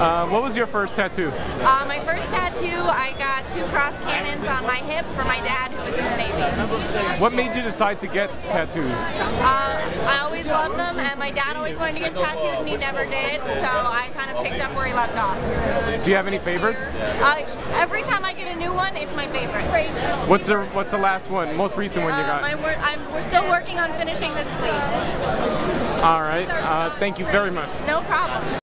Um, what was your first tattoo? Uh, my first tattoo, I got two cross cannons on my hip for my dad who was in the Navy. What made you decide to get tattoos? Uh, I always loved them, and my dad always wanted to get tattooed, and he never did, so I kind of picked up where he left off. Do you have any favorites? Uh, every time I get a new one, it's my favorite. What's the What's the last one, most recent one you uh, got? my, we're, I'm, we're still working on finishing this sleeve. All right. Uh, thank you very much. No problem.